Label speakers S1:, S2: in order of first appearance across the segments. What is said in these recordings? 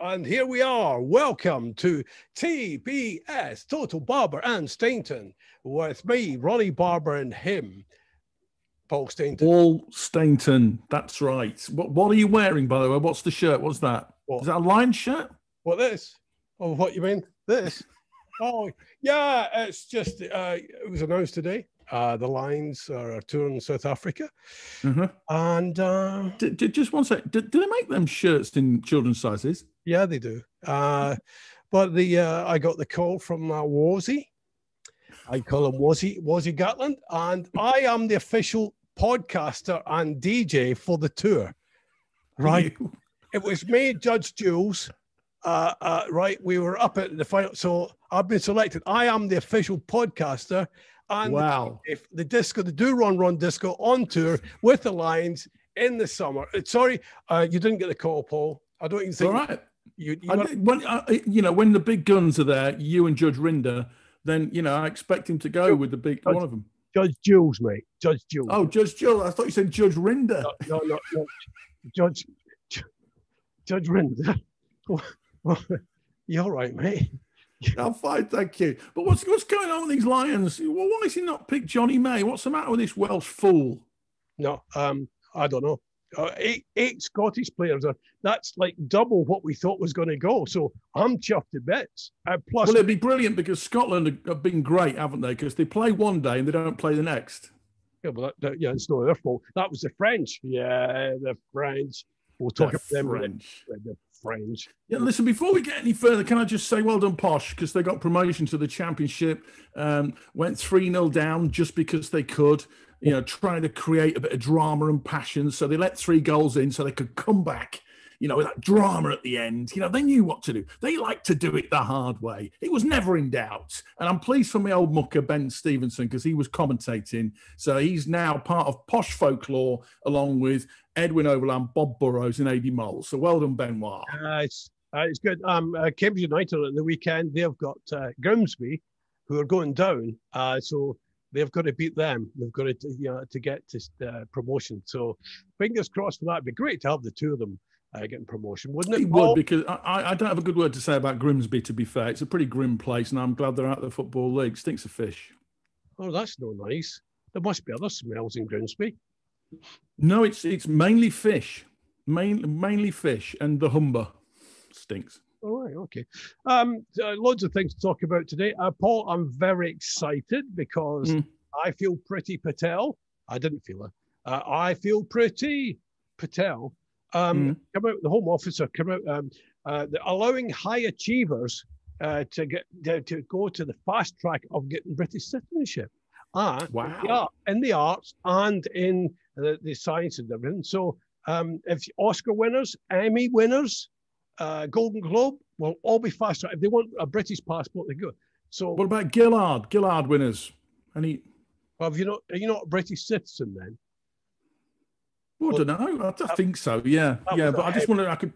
S1: and here we are. Welcome to TBS, Total Barber and Stainton, with me, Ronnie Barber, and him, Paul Stainton.
S2: Paul Stainton, that's right. What, what are you wearing, by the way? What's the shirt? What's that?
S1: What?
S2: Is that a line shirt?
S1: What this? Oh, what you mean? This? oh, yeah. It's just uh, it was announced today. Uh, the Lions are touring South Africa,
S2: Mhm.
S1: and uh,
S2: D- d- just one sec. Do, do they make them shirts in children's sizes?
S1: yeah, they do. Uh, but the uh, I got the call from uh, Wozy. I call him Wozy Wozy Gatland, and I am the official podcaster and DJ for the tour. Right. It was me, Judge Jules. Uh, uh, right, we were up at the final, so I've been selected. I am the official podcaster, and
S2: Wow.
S1: if the disco, the Do Run Run disco on tour with the Lions in the summer. Uh, Sorry, uh, you didn't get the call, Paul. I don't even
S2: It's all
S1: think
S2: right.
S1: you. you
S2: I, when, I, you know, when the big guns are there, you and Judge Rinder, then, you know, I expect him to go with the big
S1: Judge-
S2: one of them.
S1: Judge Jules, mate. Judge Jules.
S2: Oh, Judge Jules. I thought you said Judge Rinder.
S1: no, no, no, no. Judge, Judge Rinder. You're all right, mate.
S2: I'm fine, thank you. But what's what's going on with these Lions? Well, why is he not picked Jonny May? What's the matter with this Welsh fool?
S1: No, um, I don't know. Uh, eight, eight Scottish players are that's like double what we thought was going to go. So I'm chuffed to bits. Uh, plus,
S2: Well, it'd be brilliant because Scotland have- been great, haven't they? Because they play one day and they don't play the next.
S1: yeah, well, that, that- yeah, it's not their fault. That was the French. Yeah, the French. We'll talk
S2: The
S1: about them.
S2: French.
S1: The French.
S2: Yeah, listen, before we get any further, can I just say well done, Posh, because they got promotion to the championship, um, went 3 0 down just because they could, you know, trying to create a bit of drama and passion. So they let three goals in so they could come back, you know, with that drama at the end. You know, they knew what to do. They like to do it the hard way. It was never in doubt. And I'm pleased for my old mucker, Ben Stevenson, because he was commentating. So he's now part of Posh Folklore along with Edwin Overland, Bob Burrows, and Adi Moll. So well done, Benoit.
S1: It's uh, it's good. Um, uh, Cambridge United at the weekend. They've got uh, Grimsby, who are going down. Uh, so they've got to beat them. They've got to you know, to get to uh, promotion. So fingers crossed for that. It'd be great to have the two of them uh, getting promotion, wouldn't it?
S2: It would because I, I don't have a good word to say about Grimsby. To be fair, it's a pretty grim place, and I'm glad they're out of the football league. Stinks of fish.
S1: Oh, that's no nice. There must be other smells in Grimsby.
S2: No, it's it's mainly fish, main, mainly fish, and the humber stinks.
S1: All right, okay. Um, uh, loads of things to talk about today. Uh, Paul, I'm very excited because
S2: Mm.
S1: I feel pretty Patel. I didn't feel it. Uh, I feel pretty Patel. Um, Come out, the Home Office have come out, um, uh, allowing high achievers uh, to get to, to go to the fast track of getting British citizenship. Ah,
S2: Wow.
S1: yeah, in the arts and in the, the science and everything. So, um, if Oscar winners, Emmy winners, uh, Golden Globe will all be fast track. If they want a British passport, they go. So,
S2: What about Gillard? Gillard winners? Any?
S1: well, if you're not, are you not a British citizen then?
S2: Well, I don't know. I, I think so. Yeah, yeah. But I just wonder. I could.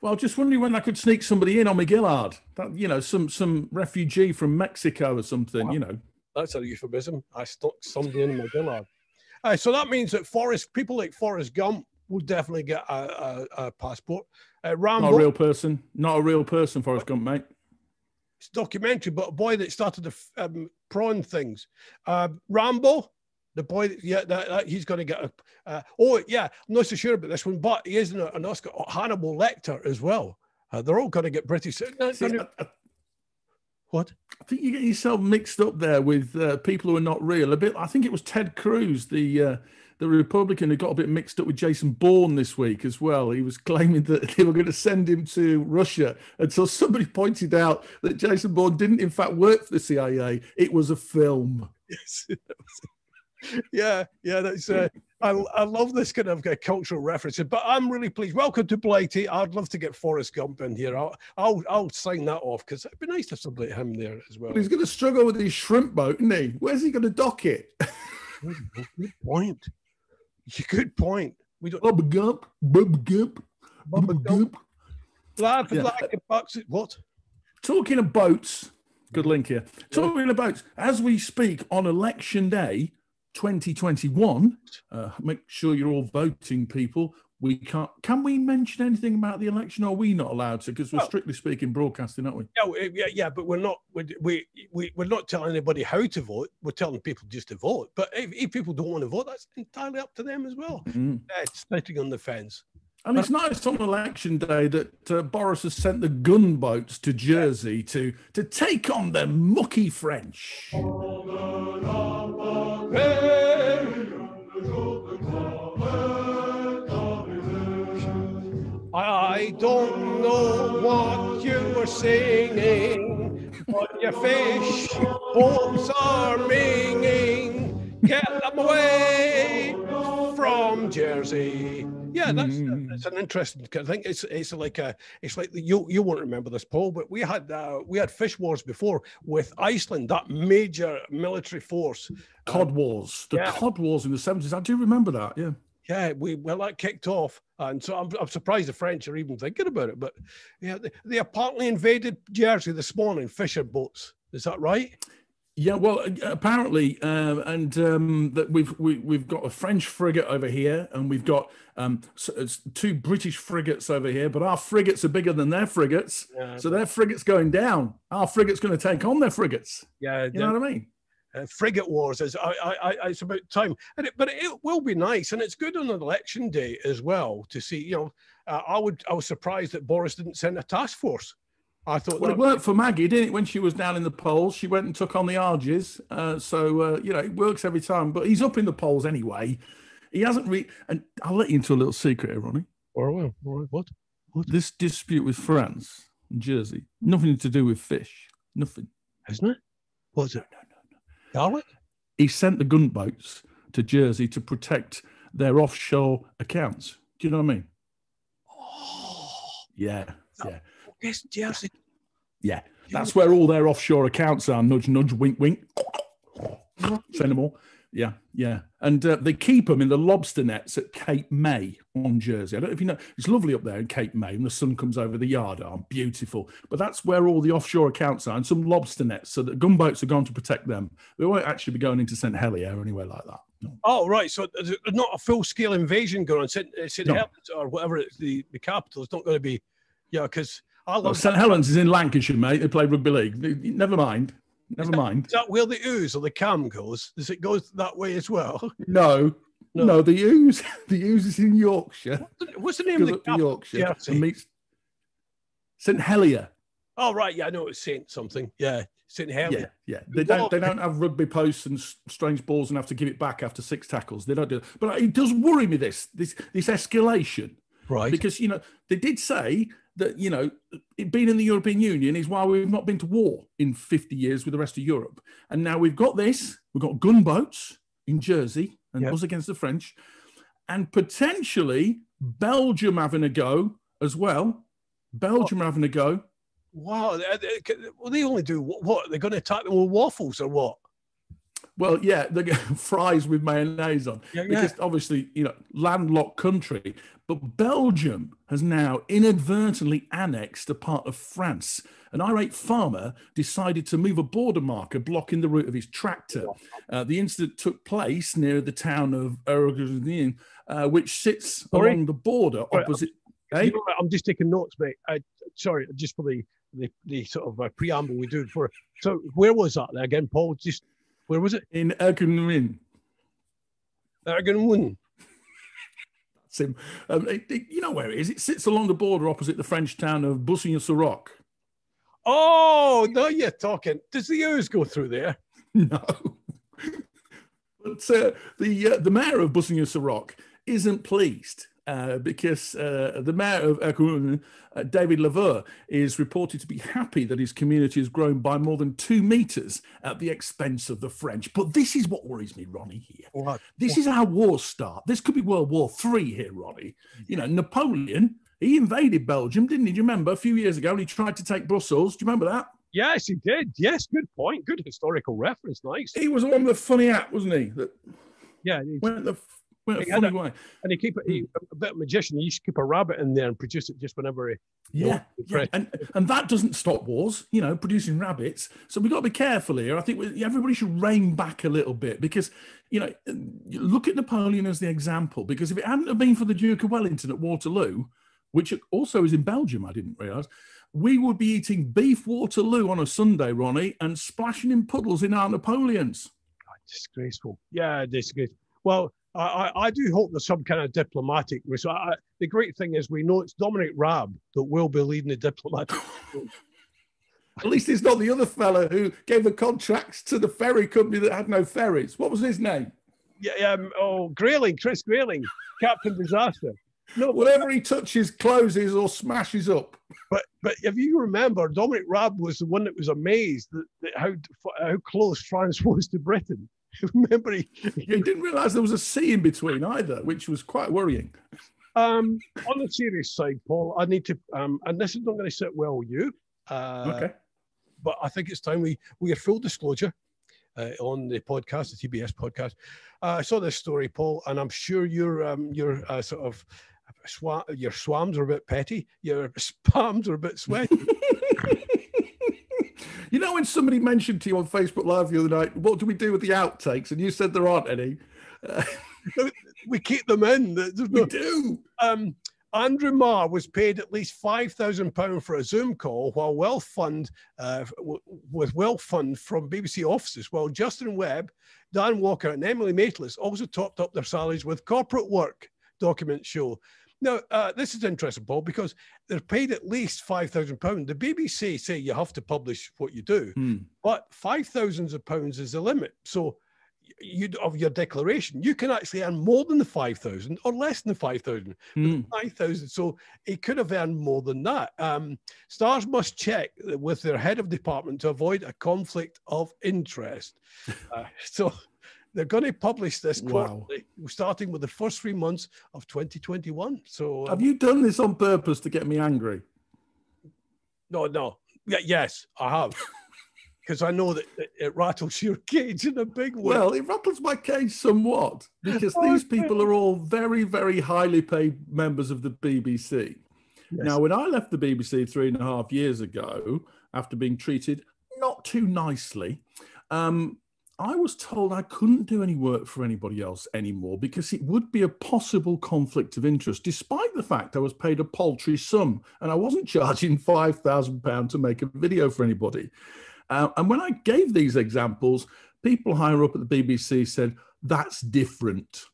S2: Well, just wondering when I could sneak somebody in on McGillard. That you know, some some refugee from Mexico or something.
S1: Wow.
S2: You know.
S1: That's a euphemism. I stuck somebody in my Gillard. Uh, so that means that Forrest, people like Forrest Gump will definitely get a, a, a passport. Uh, Rambo,
S2: Not a real person. Not a real person, Forrest Gump, mate.
S1: it's a documentary, but a boy that started the um, prawn things. Uh, Rambo, the boy, yeah, that, that- he's going to get a. Uh, oh, yeah, I'm not so sure about this one, but he is an, an Oscar. Hannibal Lecter as well. Uh, they're all going to get British.
S2: See,
S1: no,
S2: I, I-
S1: what?
S2: I think you get yourself mixed up there with uh, people who are not real. A bit. I think it was Ted Cruz, the uh, the Republican, who got a bit mixed up with Jason Bourne this week as well. He was claiming that they were going to send him to Russia until somebody pointed out that Jason Bourne didn't, in fact, work for the CIA. It was a film.
S1: Yes. Yeah, yeah, that's. Uh, I, I love this kind of uh, cultural reference, but I'm really pleased. Welcome to Blighty. I'd love to get Forrest Gump in here. I'll I'll, I'll sign that off because it'd be nice to have somebody him there as well.
S2: But he's going to struggle with his shrimp boat, isn't he? Where's he going to dock it?
S1: Good, point. Good point. We don't.
S2: Bubba Gump, Bubba Gump,
S1: Bubba Gump. Laugh
S2: Yeah.
S1: like a box. What?
S2: Talking of boats, good link here. Talking of boats, as we speak on election day 2021, uh, make sure you're all voting, people. we can't. Can we mention anything about the election? Or are we not allowed to? Because we're well, strictly speaking broadcasting, aren't we?
S1: Yeah, yeah, yeah. But we're not. We we we're not telling anybody how to vote. We're telling people just to vote. But if, if people don't want to vote, that's entirely up to them as well. Mm-hmm. Yeah, it's sitting on the fence.
S2: And it's nice on election day that uh, Boris has sent the gunboats to Jersey to to take on the mucky French.
S1: I don't know what you were singing, but your fish boats are minging. Get them away from Jersey. Yeah, that's mm. that's an interesting. I think it's it's like a it's like the, you you won't remember this, Paul, but we had uh, we had fish wars before with Iceland, that major military force.
S2: Cod wars, the yeah. cod wars in the seventies. I do remember that. Yeah.
S1: Yeah, we well that kicked off, and so I'm, I'm surprised the French are even thinking about it. But yeah, they, they apparently invaded Jersey this morning, fisher boats. Is that right?
S2: Yeah, well, apparently, um, and um, that we've we, have we have got a French frigate over here, and we've got um, two British frigates over here. But our frigates are bigger than their frigates, yeah, so their frigates going down. Our frigate's going to take on their frigates.
S1: Yeah,
S2: you know what I mean.
S1: Uh, frigate wars is I, I, I, it's about time, and it, but it will be nice, and it's good on election day as well to see. You know, uh, I would I was surprised that Boris didn't send a task force I thought
S2: well, it worked for Maggie, didn't it? When she was down in the polls, she went and took on the Arges. Uh, so uh, you know, it works every time. But he's up in the polls anyway. He hasn't really. And I'll let you into a little secret here, Ronnie.
S1: Or well, what? What?
S2: What? This dispute with France and Jersey, nothing to do with fish. Nothing.
S1: Isn't it? What's it?
S2: No, no, no.
S1: Garlic.
S2: He sent the gunboats to Jersey to protect their offshore accounts. Do you know what I mean?
S1: Oh.
S2: Yeah. Yeah.
S1: Yes, Jersey.
S2: Yeah, that's where all their offshore accounts are. Nudge, nudge, wink, wink. Send them all. Yeah, yeah. And uh, they keep them in the lobster nets at Cape May on Jersey. I don't know if you know, it's lovely up there in Cape May and the sun comes over the yard arm. Beautiful. But that's where all the offshore accounts are and some lobster nets. So the gunboats are going to protect them. They won't actually be going into St. Helier or anywhere like that. No.
S1: Oh, right. So there's not a full scale invasion going on. St. St. No. Helens or whatever the, the capital is not going to be, yeah, because
S2: well, St Helens is in Lancashire, mate. They play rugby league. Never mind. Never
S1: is
S2: mind.
S1: That, is that where the Ouse or the cam goes? Does it go that way as well?
S2: No. No, no the Ouse. The Ouse is in Yorkshire.
S1: What's the, what's the name of the
S2: capital? Yorkshire meets St Helier.
S1: Oh right, yeah, I know it's Saint something. Yeah, St Helier.
S2: Yeah, yeah. They don't. They don't have rugby posts and strange balls and have to give it back after six tackles. They don't do. It. But it does worry me this this this escalation.
S1: Right.
S2: Because you know they did say that you know being in the European Union is why we've not been to war in 50 years with the rest of Europe, and now we've got this. We've got gunboats in Jersey and yep. us against the French, and potentially Belgium having a go as well. Belgium having a go.
S1: Wow, well, they only do what? They're going to attack them with waffles or what?
S2: Well, yeah, get fries with mayonnaise on yeah, because yeah. obviously, you know, landlocked country. But Belgium has now inadvertently annexed a part of France. An irate farmer decided to move a border marker blocking the route of his tractor. Uh, the incident took place near the town of Erguin, uh, which sits sorry? along the border opposite.
S1: Right, I'm, you I'm just taking notes, mate. I, sorry, just for the, the, the sort of uh, preamble we do for. So, where was that again, Paul? Just where was it?
S2: In Erguin.
S1: Erguin.
S2: That's him. Um, it, it, you know where it is? It sits along the border opposite the French town of Boussy-sur-Roc.
S1: Oh, no, you're talking. Does the Ouse go through there?
S2: No. but uh, the uh, the mayor of Boussy-sur-Roc isn't pleased uh, because uh, the mayor of Erguin, uh, David Laveur, is reported to be happy that his community has grown by more than two meters at the expense of the French. But this is what worries me, Ronnie. Here, this is how wars start. This could be World War Three here, Ronnie. You know, Napoleon. He invaded Belgium, didn't he? Do you remember a few years ago? And he tried to take Brussels. Do you remember that?
S1: Yes, he did. Yes, good point. Good historical reference. Nice.
S2: He was on the funny act, wasn't he? That
S1: yeah,
S2: went the Well,
S1: He
S2: funny
S1: a-
S2: way.
S1: And he keep he, a hmm. bit of magician. He used to keep a rabbit in there and produce it just whenever he.
S2: Yeah, yeah. And and that doesn't stop wars, you know, producing rabbits. So we've got to be careful here. I think we, everybody should rein back a little bit because, you know, look at Napoleon as the example. Because if it hadn't have been for the Duke of Wellington at Waterloo, which also is in Belgium, I didn't realise, we would be eating beef Waterloo on a Sunday, Ronnie, and splashing in puddles in our Napoleons.
S1: Oh, disgraceful. Yeah, disgraceful. Well, I, I, I do hope there's some kind of diplomatic. So I, the great thing is we know it's Dominic Raab that will be leading the diplomatic.
S2: At least he's not the other fella who gave the contracts to the ferry company that had no ferries. What was his name?
S1: yeah, um, oh, Grayling, Chris Grayling, Captain Disaster. No,
S2: Whatever he touches closes or smashes up.
S1: but but if you remember, Dominic Raab was the one that was amazed that, that how how close France was to Britain. remember he
S2: You didn't realise there was a sea in between either, which was quite worrying.
S1: Um, on the serious side, Paul, I need to, um, and this is not going to sit well with you, uh,
S2: okay.
S1: but I think it's time we we have full disclosure uh, on the podcast, the TBS podcast. Uh, I saw this story, Paul, and I'm sure your um, your uh, sort of swa- your swams are a bit petty, your spams are a bit sweaty.
S2: When somebody mentioned to you on Facebook Live the other night, what do we do with the outtakes? And you said there aren't any.
S1: We keep them in. There's
S2: we
S1: no-
S2: do.
S1: um, Andrew Marr was paid at least five thousand pound for a Zoom call, while Wealth Fund uh, w- with Wealth Fund from BBC offices, while Justin Webb, Dan Walker, and Emily Maitlis also topped up their salaries with corporate work. Documents show. Now, uh, this is interesting, Paul, because they're paid at least five thousand pound. The BBC say you have to publish what you do,
S2: Hmm.
S1: but five thousands of pounds is the limit. So you of your declaration, you can actually earn more than the five thousand or less than five thousand.
S2: Hmm.
S1: Five thousand. So he could have earned more than that. Um, stars must check with their head of department to avoid a conflict of interest. Uh, so they're going to publish this
S2: Wow.
S1: Starting with the first three months of 2021. So
S2: Have you done this on purpose to get me angry?
S1: no, no, yeah, yes, I have. Because I know that it, it rattles your cage in a big way.
S2: Well, it rattles my cage somewhat because these people are all very, very highly paid members of the BBC.
S1: Yes.
S2: Now, when I left the BBC three and a half years ago, after being treated not too nicely, um, I was told I couldn't do any work for anybody else anymore because it would be a possible conflict of interest, despite the fact I was paid a paltry sum and I wasn't charging £5,000 to make a video for anybody. Uh, and when I gave these examples, people higher up at the BBC said, that's different.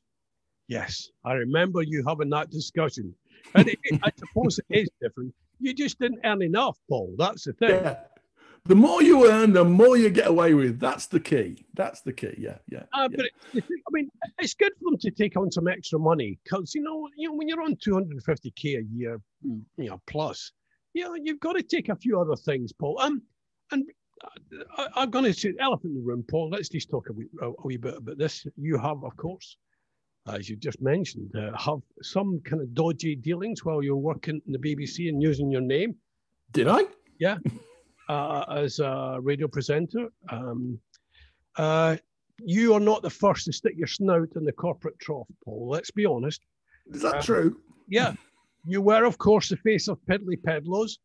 S1: Yes, I remember you having that discussion. And it, I suppose it is different. You just didn't earn enough, Paul. That's the thing.
S2: Yeah. The more you earn, the more you get away with. That's the key. That's the key. Yeah, yeah.
S1: Uh,
S2: yeah.
S1: But it, I mean, it's good for them to take on some extra money because you know, you know, when you're on 250k a year, mm, you know, plus, you know, you've got to take a few other things, Paul. Um, and uh, I, I'm going to say elephant in the room, Paul. Let's just talk a wee, a, a wee bit about this. You have, of course, as you just mentioned, uh, have some kind of dodgy dealings while you're working in the BBC and using your name.
S2: Did I?
S1: Uh, as a radio presenter. Um, uh, you are not the first to stick your snout in the corporate trough, Paul. Let's be honest.
S2: Is that
S1: Uh,
S2: true?
S1: Yeah, you were, of course, the face of Piddly Pedlos,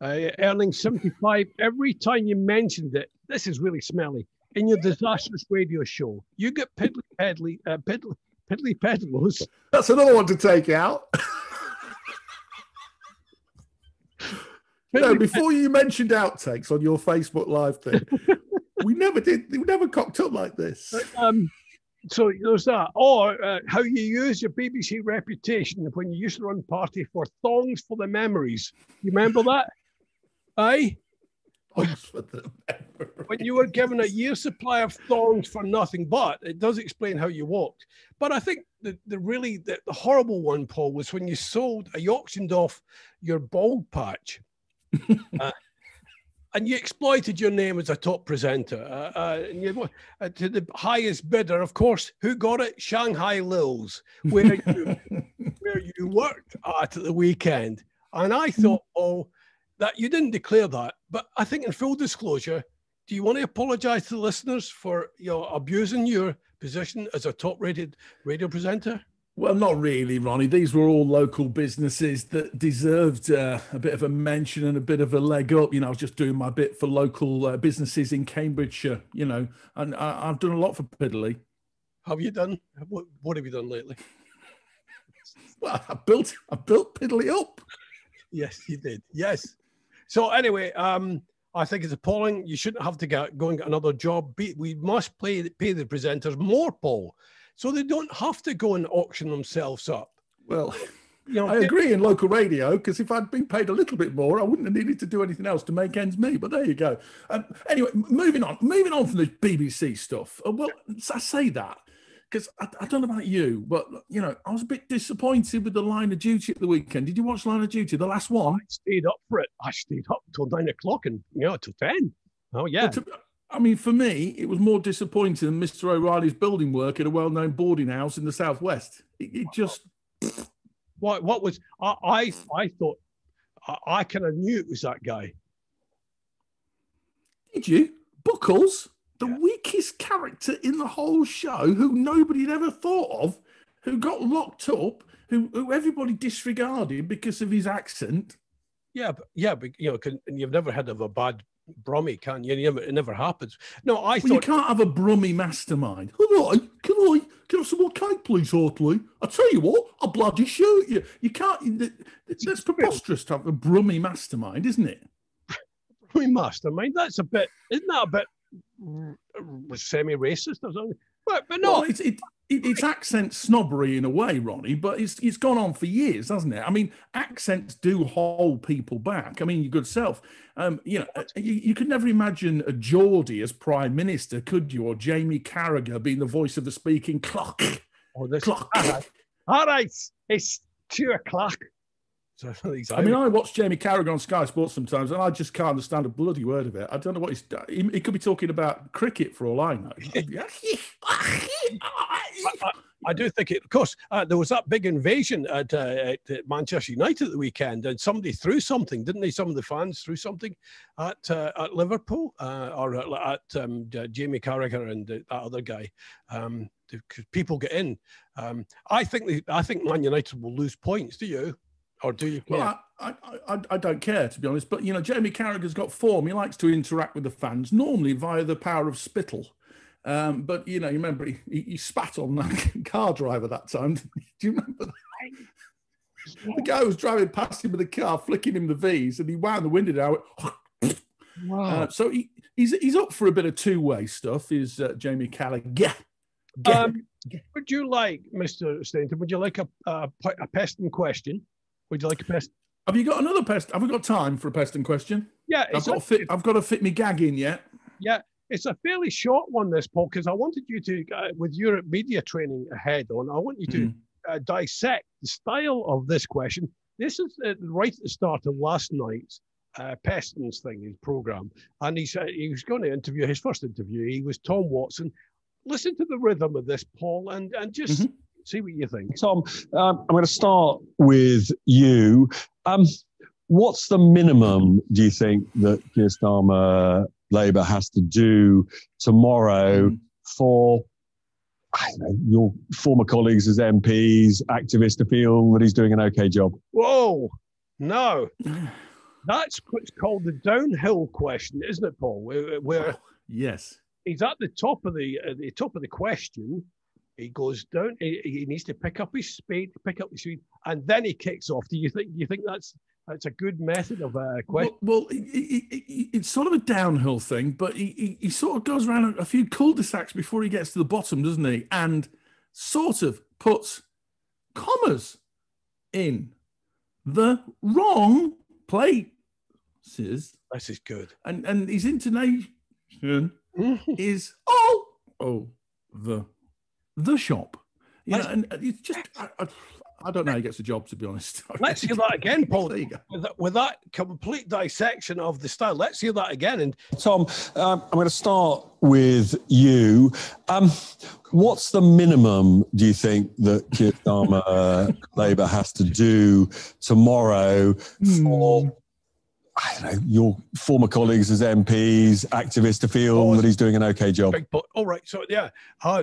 S1: uh, earning 75 every time you mentioned it. This is really smelly. In your disastrous radio show, you get Piddly Pedly, uh, Piddly, Piddly Pedlos.
S2: That's another one to take out. no, before you mentioned outtakes on your Facebook Live thing, we never did. We never cocked up like this.
S1: um, so there's that. Or uh, how you use your BBC reputation when you used to run party for thongs for the memories. You remember that? Aye?
S2: Thanks for the
S1: When you were given a year's supply of thongs for nothing but, it does explain how you walked. But I think the, the really the, the horrible one, Paul, was when you sold, uh, you auctioned off your bald patch. Uh, and you exploited your name as a top presenter. Uh, uh, and you, uh, to the highest bidder, of course, who got it? Shanghai Lils, where you where you worked at the weekend. And I thought, oh, that you didn't declare that. But I think in full disclosure, do you want to apologize to the listeners for you know abusing your position as a top-rated radio presenter?
S2: Well, not really, Ronnie. These were all local businesses that deserved uh, a bit of a mention and a bit of a leg up. You know, I was just doing my bit for local uh, businesses in Cambridgeshire, you know, and I, have done a lot for Piddley.
S1: Have you done? What, what have you done lately?
S2: well, I built I built Piddley up.
S1: Yes, you did. Yes. So anyway, um, I think it's appalling. You shouldn't have to get, go and get another job. We must pay, pay the presenters more, Paul so they don't have to go and auction themselves up.
S2: Well, you know, I agree in local radio because if I'd been paid a little bit more, I wouldn't have needed to do anything else to make ends meet. But there you go. Um, anyway, moving on, moving on from the BBC stuff. Uh, well, I say that because I, I, don't know about you, but you know, I was a bit disappointed with the line of duty at the weekend. Did you watch Line of Duty, the last one? I
S1: stayed up for it. I stayed up till nine o'clock and you know till ten. Oh yeah. To,
S2: I mean, for me, it was more disappointing than Mr. O'Reilly's building work at a well-known boarding house in the southwest. It, it just
S1: what what was I I, I thought I, I kind of knew it was that guy.
S2: Did you, Buckells, the yeah. weakest character in the whole show, who nobody had ever thought of, who got locked up, who who everybody disregarded because of his accent?
S1: Yeah, but yeah, but you know, can, you've never heard of a bad Brummie, can't you? Never, it never happens. No, I well, thought
S2: you can't have a Brummie mastermind. All right, can I can I have some more cake, please, Hartley? I tell you what, I'll bloody shoot you. You can't. That's preposterous to have a Brummie mastermind, isn't it?
S1: Brummie mastermind. That's a bit. Isn't that a bit semi-racist or something? But, but no,
S2: well, it's, it, it, it's accent snobbery in a way, Ronnie, but it's it's gone on for years, hasn't it? I mean, accents do hold people back. I mean, your good self. Um, you know, you, you could never imagine a Geordie as prime minister, could you? Or Jamie Carragher being the voice of the speaking clock.
S1: Oh, this clock. All right. all right, it's two o'clock.
S2: So I mean, I watch Jamie Carragher on Sky Sports sometimes, and I just can't understand a bloody word of it. I don't know what he's. He, he could be talking about cricket for all I know.
S1: I, I, do think it. Of course, uh, there was that big invasion at, uh, at, Manchester United at the weekend, and somebody threw something, didn't they? Some of the fans threw something at uh, at Liverpool uh, or at, um, Jamie Carragher and that other guy. Um, people get in. Um, I think they, I think Man United will lose points. Do you? Or do you care? Well,
S2: I, I, I, don't care, to be honest. But, you know, Jamie Carragher's got form. He likes to interact with the fans, normally via the power of spittle. Um, but, you know, you remember he, he, spat on that car driver that time. Do you remember that? The guy was driving past him with a car, flicking him the V's, and he wound the window down. Wow. Uh, so he, he's he's up for a bit of two way stuff. Is uh, Jamie Carragher?
S1: Um, would you like, Mr. Stainton? Would you like a, a, a Peston question? Would you like a pest?
S2: Have you got another pest? Have we got time for a Peston question?
S1: Yeah,
S2: I've got, to fit, I've got to fit me gag in yet.
S1: Yeah, it's a fairly short one, this, Paul, because I wanted you to, uh, with your media training ahead on, I want you to mm. uh, dissect the style of this question. This is uh, right at the start of last night's uh, Peston's thing, his program. And he said he was going to interview his first interview. He was Tom Watson. Listen to the rhythm of this, Paul, and, and just. Mm-hmm see what you think.
S3: Tom, um, I'm going to start with you. Um, what's the minimum do you think that Keir Starmer Labour has to do tomorrow mm. for know, your former colleagues as MPs, activists to feel that he's doing an okay job?
S1: Whoa, no. That's what's called the downhill question, isn't it, Paul? Where, where
S2: yes,
S1: he's at the top of the uh, the top of the question, he goes down. He, he, needs to pick up his speed, pick up his speed, and then he kicks off. Do you think? Do you think that's that's a good method of uh, question?
S2: Well, well it's sort of a downhill thing, but he, he, sort of goes around a few cul-de-sacs before he gets to the bottom, doesn't he? And sort of puts commas in the wrong places.
S1: This is good.
S2: And and his intonation is oh oh the shop. You know, and it's just I, I, I, don't know how he gets a job to be honest.
S1: Let's hear that again, Paul. There you go. With that, with that, complete dissection of the style. Let's hear that again. And
S3: Tom, um, I'm going to start with you. Um, what's the minimum do you think that Keir Starmer Labour has to do tomorrow for? Hmm. I don't know, your former colleagues as MPs, activists to feel oh, that he's doing an okay job.
S1: Big, all right. So, yeah, uh,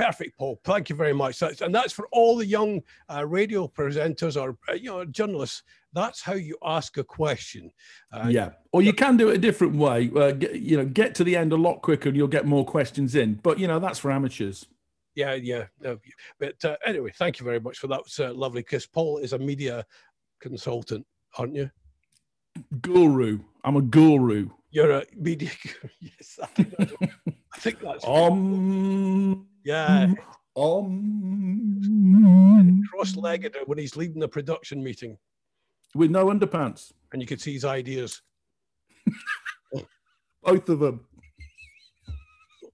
S1: Perfect, Paul. Thank you very much. That's, and that's for all the young uh, radio presenters or uh, you know journalists. That's how you ask a question.
S2: Uh, yeah, or you can do it a different way. Uh, get, you know, get to the end a lot quicker, and you'll get more questions in. But you know, that's for amateurs.
S1: Yeah, yeah. No, but uh, anyway, thank you very much for that. It's uh, lovely because Paul is a media consultant, aren't you?
S2: Guru. I'm a guru.
S1: You're a media. yes, I think that's. I think that's
S2: um.
S1: Yeah.
S2: Um.
S1: Cross-legged when he's leading the production meeting.
S2: With no underpants.
S1: And you could see his ideas.
S2: Both of them.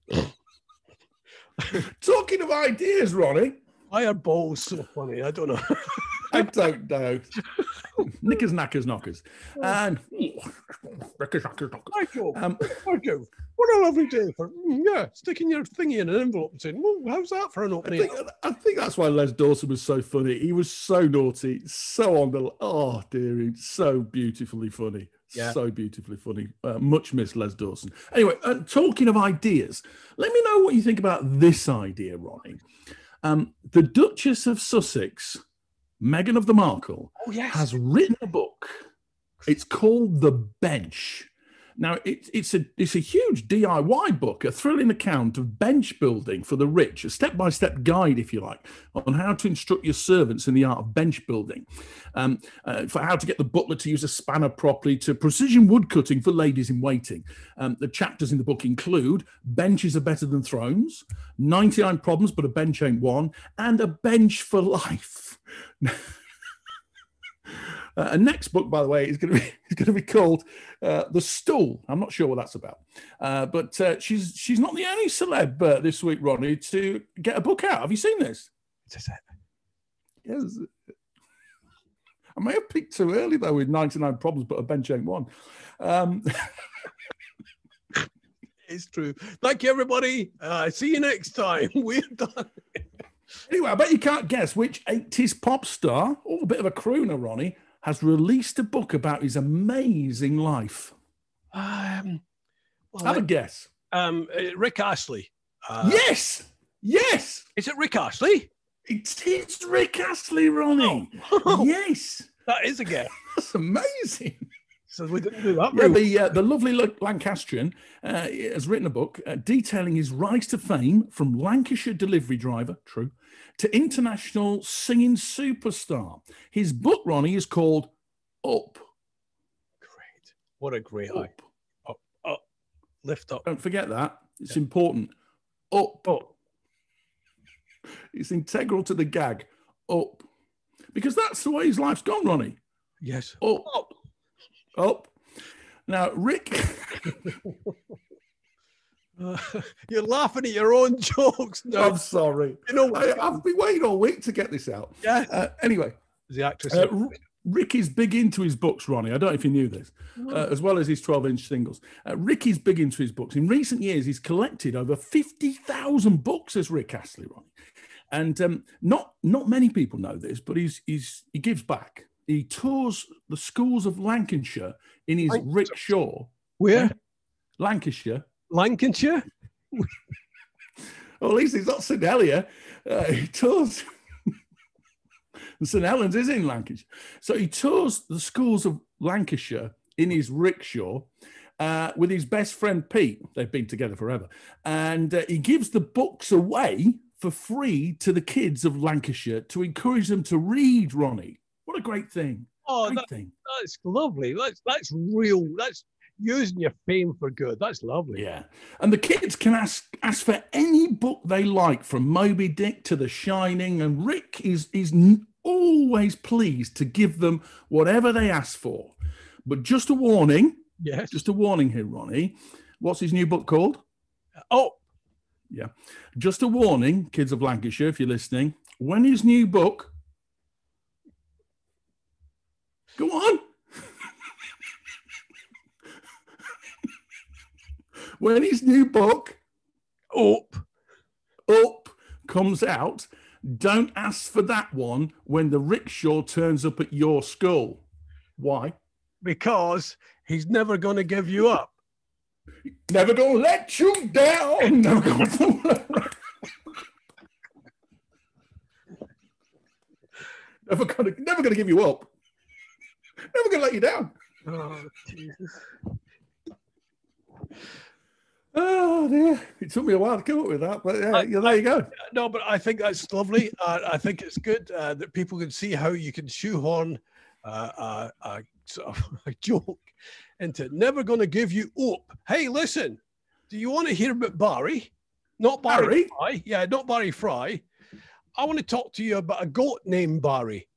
S2: Talking of ideas, Ronnie.
S1: Why are balls so funny? I don't know.
S2: I don't know. Knickers, knackers, knockers. And
S1: knickers, knackers, knockers. Michael, um, Michael, what a lovely day for mm, yeah, sticking your thingy in an envelope and saying, well, how's that for an opening?
S2: I think, I think, that's why Les Dawson was so funny. He was so naughty, so on the oh dearie, so beautifully funny. Yeah. So beautifully funny. Uh, much miss Les Dawson. Anyway, uh, talking of ideas, let me know what you think about this idea, Ronnie. Um, the Duchess of Sussex Meghan of the Markle,
S1: oh, yes.
S2: has written a book. It's called The Bench. Now, it, it's, a, it's a huge DIY book, a thrilling account of bench building for the rich, a step by step guide, if you like, on how to instruct your servants in the art of bench building, um, uh, for how to get the butler to use a spanner properly, to precision wood cutting for ladies in waiting. Um, the chapters in the book include Benches are better than thrones, 99 problems, but a bench ain't one, and a bench for life. Uh, and next book, by the way, is going to be is going to be called uh, "The Stool." I'm not sure what that's about, uh, but uh, she's she's not the only celeb uh, this week, Ronnie, to get a book out. Have you seen this? It's Yes. I may have picked too early though with 99 problems, but a bench ain't one. Um,
S1: it's true. Thank you, everybody. Uh, see you next time. We're done.
S2: anyway, I bet you can't guess which 80s pop star, or a bit of a crooner, Ronnie, has released a book about his amazing life.
S1: Um,
S2: well, Have a guess.
S1: Um, uh, Rick Astley.
S2: Uh, yes, yes.
S1: Is it Rick Astley?
S2: It is Rick Astley, Ronnie. Oh. yes,
S1: that is a guess.
S2: That's amazing.
S1: So we didn't do that.
S2: Yeah, the, uh, the lovely Lancastrian uh, has written a book uh, detailing his rise to fame from Lancashire delivery driver, true, to international singing superstar. His book, Ronnie, is called Up.
S1: Great. What a great up. Up, up, lift up.
S2: Don't forget that. It's yeah. important. Up.
S1: Up.
S2: It's integral to the gag. Up. Because that's the way his life's gone, Ronnie.
S1: Yes.
S2: Up. Up. Up. Now, Rick.
S1: Uh, you're laughing at your own jokes.
S2: No. I'm sorry. You know, I, have been waiting all week to get this out.
S1: Yeah.
S2: Uh, anyway,
S1: the actress.
S2: Uh, Ricky's big into his books, Ronnie. I don't know if you knew this, uh, as well as his 12 inch singles. Uh, Ricky's big into his books. In recent years, he's collected over 50,000 books as Rick Astley, Ronnie. And um, not not many people know this, but he's, he's he gives back. He tours the schools of Lancashire in his rickshaw.
S1: Where?
S2: Lancashire.
S1: Lancashire?
S2: well, at least he's not St. Helier. Uh, he tours. St. Helens is in Lancashire. So he tours the schools of Lancashire in his rickshaw uh, with his best friend Pete. They've been together forever. And uh, he gives the books away for free to the kids of Lancashire to encourage them to read, Ronnie. What a great thing.
S1: Oh, that, that's lovely. That's that's real. That's using your fame for good. That's lovely.
S2: Yeah. And the kids can ask ask for any book they like, from Moby Dick to The Shining. And Rick is is always pleased to give them whatever they ask for. But just a warning.
S1: Yes.
S2: Just a warning here, Ronnie. What's his new book called?
S1: Oh.
S2: Yeah. Just a warning, kids of Lancashire, if you're listening. When his new book. Go on. when his new book, Up, Up, comes out, don't ask for that one when the rickshaw turns up at your school. Why?
S1: Because he's never going to give you up.
S2: Never going to let you down. Never going to. never going to never going to give you up. Never gonna let you down.
S1: Oh, Jesus.
S2: Oh dear, it took me a while to come up with that, but yeah,
S1: I-
S2: yeah there you go.
S1: No, but I think that's lovely. Uh, I think it's good uh, that people can see how you can shoehorn uh, a, a, sort of a joke into. Never going to give you up. Hey, listen, do you want to hear about Barry? Not Barry,
S2: Barry?
S1: Fry. Yeah, not Barry Fry. I want to talk to you about a goat named Barry.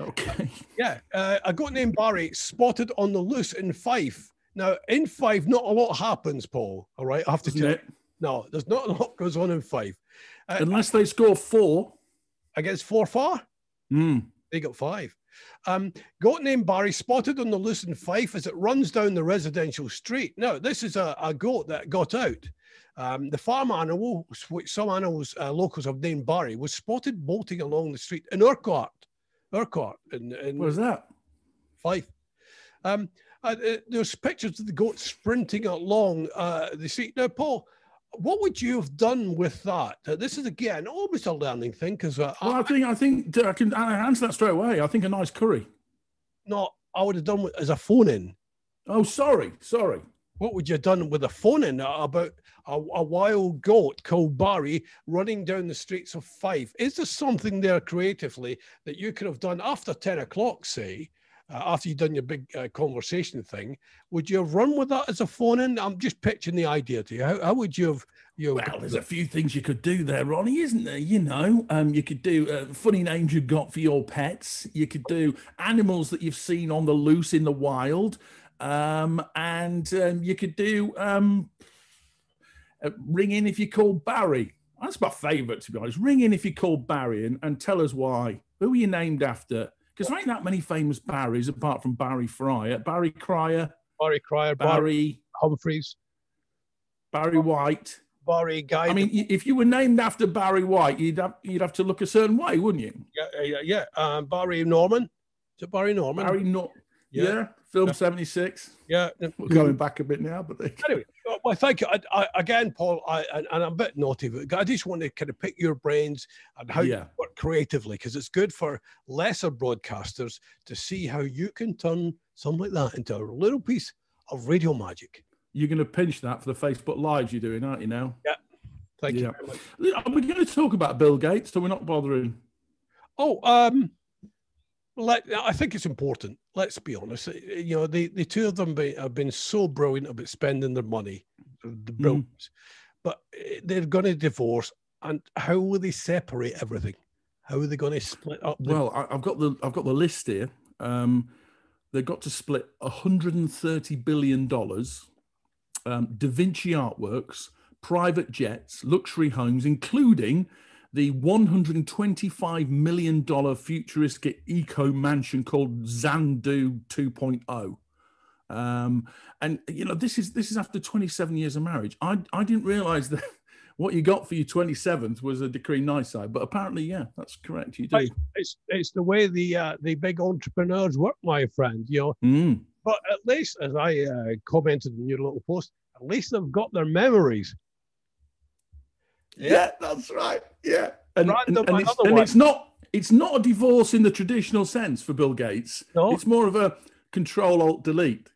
S2: Okay.
S1: Yeah, uh, a goat named Barry spotted on the loose in Fife. Now, in Fife, not a lot happens, Paul. All right, I have to tell
S2: it?
S1: No, there's not a lot goes on in Fife. Uh,
S2: Unless they score four.
S1: against Forfar,
S2: Mm.
S1: they got five. Um, goat named Barry spotted on the loose in Fife as it runs down the residential street. Now, this is a, a goat that got out. Um, the farm animal, which some animals, uh, locals have named Barry, was spotted bolting along the street in Urquhart. Urquhart in, in
S2: What was that?
S1: Fife. Um, uh, uh, there's pictures of the goat sprinting along uh, the street. Now, Paul, what would you have done with that? Uh, this is again almost a learning thing because uh,
S2: Well, I think I think I can answer that straight away. I think a nice curry.
S1: not I would have done with, as a phone in.
S2: Oh, sorry, sorry.
S1: What would you have done with a phone in about a, a wild goat called Barry running down the streets of Fife? Is there something there creatively that you could have done after 10 o'clock, say, uh, after you've done your big uh, conversation thing? Would you have run with that as a phone in? I'm just pitching the idea to you. How, how would you have? You
S2: Well, there's a few things you could do there, Ronnie, isn't there? You know, um, you could do uh, funny names you've got for your pets. You could do animals that you've seen on the loose in the wild, um, and um, you could do um, uh, ring in if you call Barry. That's my favourite, to be honest. Ring in if you call Barry and, and tell us why. Who are you named after? Because there ain't that many famous Barrys apart from Barry Fryer, Barry Cryer,
S1: Barry Cryer, Barry
S2: Barry
S1: Humphries,
S2: Barry White.
S1: Barry Guy.
S2: I mean, if you were named after Barry White, you'd have you'd have to look a certain way, wouldn't you?
S1: yeah, yeah, yeah. Um, Barry Norman. Is it Barry Norman?
S2: Barry, not
S1: Yeah.
S2: yeah, film seventy six.
S1: Yeah.
S2: We're going back a bit now, but they,
S1: anyway, well, thank you. I, I, again, Paul, I, and, I'm a bit naughty, but I just want to kind of pick your brains and how you work creatively because it's good for lesser broadcasters to see how you can turn something like that into a little piece of radio magic.
S2: you're going to pinch that for the Facebook lives you're doing, aren't you? Now, yeah.
S1: Thank you
S2: Yeah.
S1: very much.
S2: are we going to talk about Bill Gates? So we're not bothering.
S1: Oh, um, let, I think it's important. Let's be honest. Uh, You know, the, the two of them be, have been so brilliant about spending their money, the brilliance, but uh, they're going to divorce. And how will they separate everything? How are they going to split up? The,
S2: Well, I, I've got the I've got the list here. Um, they've got to split 130 billion dollars. Um, da Vinci artworks, private jets, luxury homes, including the 125 million dollar futuristic eco mansion called Xanadu 2.0. Um, and you know this is this is after 27 years of marriage. I I didn't realize that what you got for your 27th was a decree nisi, but apparently, yeah, that's correct. You do.
S1: It's it's the way the uh, the big entrepreneurs work, my friend. You know,
S2: Mm.
S1: but at least, as I uh, commented in your little post, at least they've got their memories.
S2: Yeah, that's right. Yeah, and, and, and, it's, and it's not it's not a divorce in the traditional sense for Bill Gates.
S1: No.
S2: It's more of a control alt delete.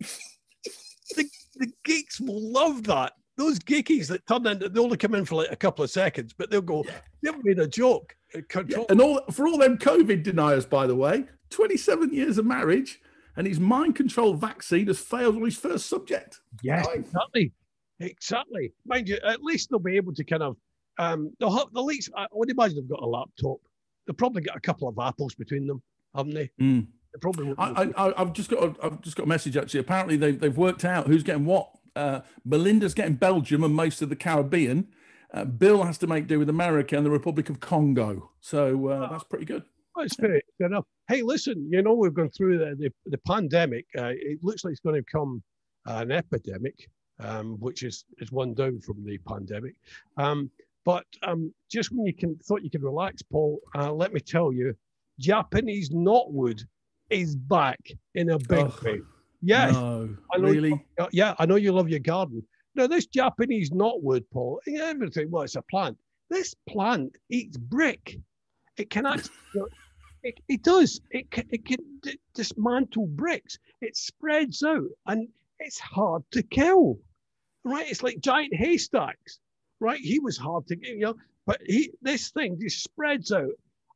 S1: the, the geeks will love that. Those geekies that turn in, they only come in for like a couple of seconds, but they'll go, they've made a joke. Uh, Control.
S2: And all for all them COVID deniers, by the way, 27 years of marriage and his mind control vaccine has failed on his first subject.
S1: Yes,
S2: Right.
S1: exactly. Exactly. Mind you, at least they'll be able to kind of, um, they'll have, the least, I would imagine they've got a laptop. They'll probably get a couple of apples between them, haven't they?
S2: Mm.
S1: They probably.
S2: I, I, I've just got a, I've just got a message actually. Apparently they've they've worked out who's getting what. Uh, Belinda's getting Belgium and most of the Caribbean. Uh, Bill has to make do with America and the Republic of Congo. So uh, that's pretty good.
S1: Well, it's fair, fair enough. Hey, listen, you know, we've gone through the, the, the pandemic. Uh, it looks like it's going to become an epidemic, um, which is, is one down from the pandemic. Um, but um, just when you can thought you could relax, Paul, uh, let me tell you, Japanese knotweed is back in a big
S2: Ugh.
S1: way. Yes,
S2: No,
S1: I know you
S2: really.
S1: uh, yeah, I know you love your garden. Now, this Japanese knotweed, Paul, everything, well, it's a plant. This plant eats brick. It can actually, you know, it, it does. It can, it can dismantle bricks. It spreads out and it's hard to kill, right? It's like giant haystacks, right? He was hard to get, you know, but he this thing just spreads out.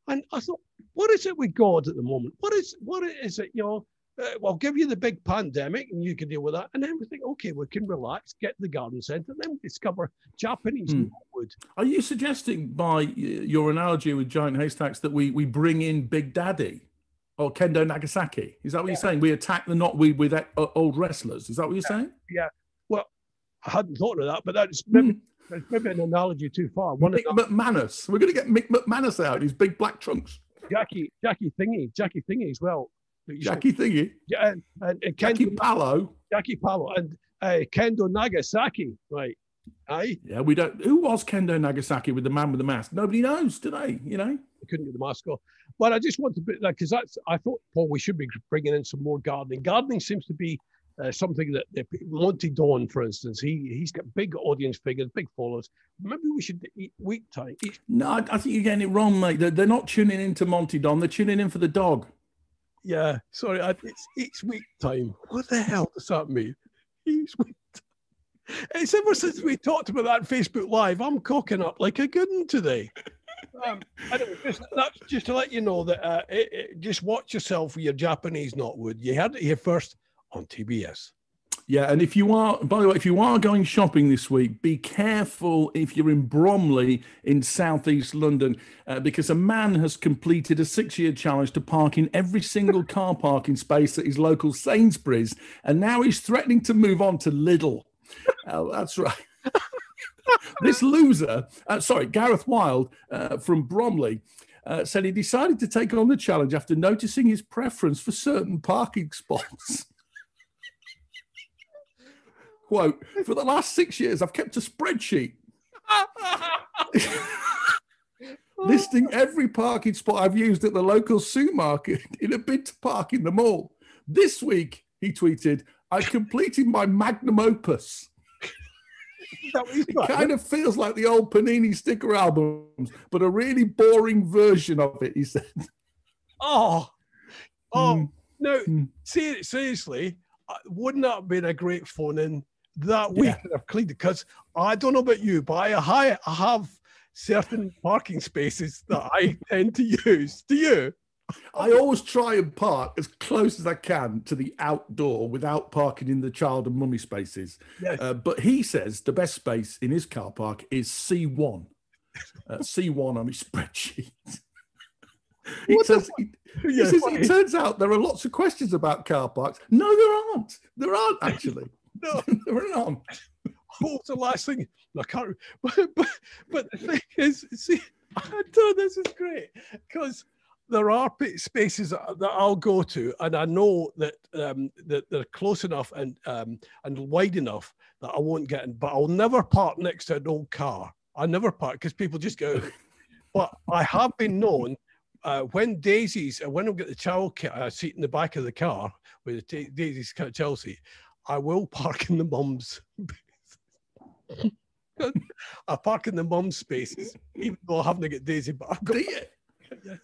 S1: And I thought, what is it with God at the moment? What is what is it? You know, uh, well, give you the big pandemic and you can deal with that. And then we think, okay, we can relax, get the garden centre, then we discover Japanese
S2: Hmm.
S1: wood.
S2: Are you suggesting by your analogy with giant haystacks that we, we bring in Big Daddy or Kendo Nagasaki? Is that what you're saying? We attack the knotweed with e- o- old wrestlers. Is that what you're saying? Yeah.
S1: Well, I hadn't thought of that, but that's maybe,
S2: Hmm.
S1: that's maybe an analogy too far. One
S2: Mick McManus. We're going to get Mick McManus out his big black trunks.
S1: Jackie, Jackie Thingy, Jackie Thingy as well.
S2: Jackie Thingy.
S1: Yeah, and, and, and
S2: Jackie
S1: Kendo,
S2: Pallo.
S1: Jackie Pallo and uh, Kendo Nagasaki, right? Aye,
S2: Yeah, we don't. Who was Kendo Nagasaki with the man with the mask? Nobody knows, do they? You know?
S1: I couldn't get the mask off. But I just want to put that because that's. I thought, Paul, we should be bringing in some more gardening. Gardening seems to be uh, something that Monty Don, for instance, he he's got big audience figures, big followers. Maybe we should eat week time. Eat,
S2: No, I, I think you're getting it wrong, mate. They're, they're not tuning in to Monty Don. They're tuning in for the dog.
S1: yeah, sorry, I, it's each week time. What the hell does that mean? Each week. Time. It's ever since we talked about that Facebook Live. I'm cocking up like a good one today. Um, anyway, just, that's just to let you know that uh, it, it- just watch yourself with your Japanese knotweed. You heard it here first on TBS.
S2: Yeah, and if you are, by the way, if you are going shopping this week, be careful if you're in Bromley in southeast London, uh, because a man has completed a six-year challenge to park in every single car parking space at his local Sainsbury's, and now he's threatening to move on to Lidl. Oh, that's right. this loser, uh, sorry, Gareth Wild uh, from Bromley. Uh, said he decided to take on the challenge after noticing his preference for certain parking spots. Quote, for the last six years, I've kept a spreadsheet listing every parking spot I've used at the local supermarket in a bid to park in the mall. This week, he tweeted, I completed my magnum opus.
S1: Is that what he's
S2: It kind of feels like the old Panini sticker albums, but a really boring version of it, he said.
S1: Oh, oh,
S2: Mm.
S1: no,
S2: Mm.
S1: ser- seriously, wouldn't that have been a great phone in that week
S2: Yeah.
S1: I've cleaned it? Because I don't know about you, but I I have certain parking spaces that I tend to use. Do you?
S2: I always try and park as close as I can to the outdoor without parking in the child and mummy spaces.
S1: Yes.
S2: Uh, but he says the best space in his car park is C1. Uh, C1 on his spreadsheet. he says, he, he
S1: Yeah,
S2: says it turns out there are lots of questions about car parks. No, there aren't. There aren't actually.
S1: No.
S2: there aren't.
S1: what was the last thing? I can't. But but, but the thing is, see, I know this is great because there are spaces that that I'll go to, and I know that um, that they're close enough and um, and wide enough that I won't get in. But I'll never park next to an old car. I never park because people just go. but I have been known. Uh, when Daisy's, uh, when I get the child ca- uh, seat in the back of the car with the Ta- Daisy's ca- Chelsea, I will park in the mum's. I park in the mum's spaces, even though I haven't got Daisy, but I've got.
S2: Do you,
S1: Yes.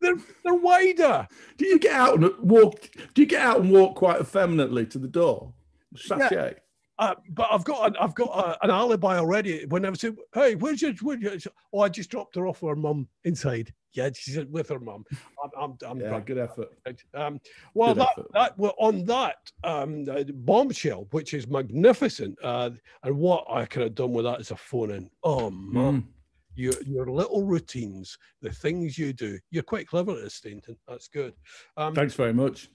S1: They're they're wider.
S2: do you get out and walk? Do you get out and walk quite effeminately to the door? Sachet.
S1: Uh, but I've got an, I've got a, an alibi already. When I say, "Hey, where's your?" Where's your? Oh, I just dropped her off with her mum inside. Yeah, she's with her mum. I'm I'm, I'm
S2: Yeah, good effort.
S1: Um, well,
S2: Good
S1: that,
S2: effort.
S1: that well, on that um, uh, bombshell, which is magnificent, uh, and what I could have done with that is a phone in. Oh man,
S2: Mm.
S1: Your your little routines, the things you do. You're quite clever at this, Stainton. That's good. Um,
S2: Thanks very much.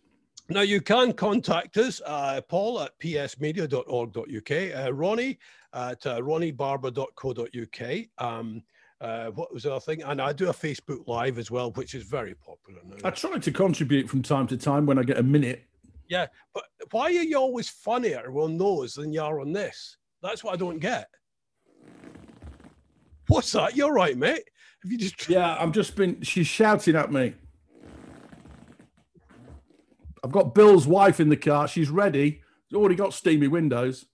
S1: now you can contact us, uh, Paul at psmedia.org.uk, uh, Ronnie at uh, ronniebarber.co.uk. Um, uh, what was the other thing? And I do a Facebook Live as well, which is very popular now.
S2: I try to contribute from time to time when I get a minute.
S1: Yeah, but why are you always funnier on those than you are on this? That's what I don't get. What's that? You're right, mate. Have you just
S2: Yeah, I'm just been. She's shouting at me. I've got Bill's wife in the car. She's ready. She's already got steamy windows.